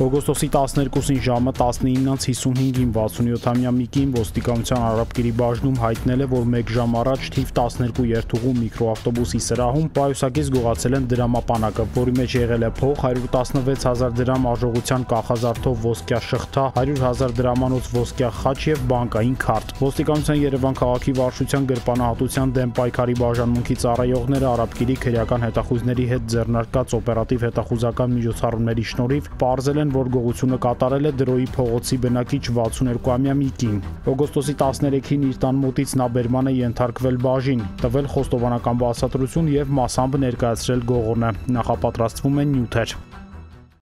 Օգոստոսի 12-ին ժամը 19:55-ին 67-ամյա Միկին ոստիկանության Արաբկիրի բաժնում հայտնել է, որ 1 ժամ առաջ թիվ 12 երթուղու միկրոավտոբուսի սրահում պայուսակից գողացել են դրամապանակը, որի մեջ եղել է փող 116000 դրամ արժողության կախազարդով ոսկյա շղթա, 100.000 դրամանոց ոսկյա խաչ եւ բանկային քարտ։ Ոստիկանության Երևան քաղաքի վարչության գրպանահատության դեմ պայքարի բաժանմունքի ծառայողները Արաբկիրի քրեական հետախույզների հետ ձեռնարկած օպերատիվ հետախուզական միջոցառումների շնորհիվ ողջել են, որ գողությունը կատարել է Դրոյի փողոցի բնակիչ 62-ամյա Միկին։ Օգոստոսի 13-ին իր տան մոտից նա բերման է ենթարկվել բաժին, տվել խոստովանական բացատրություն եւ մասամբ ներկայացրել գողորնը։ Նախապատրաստվում են նյութեր։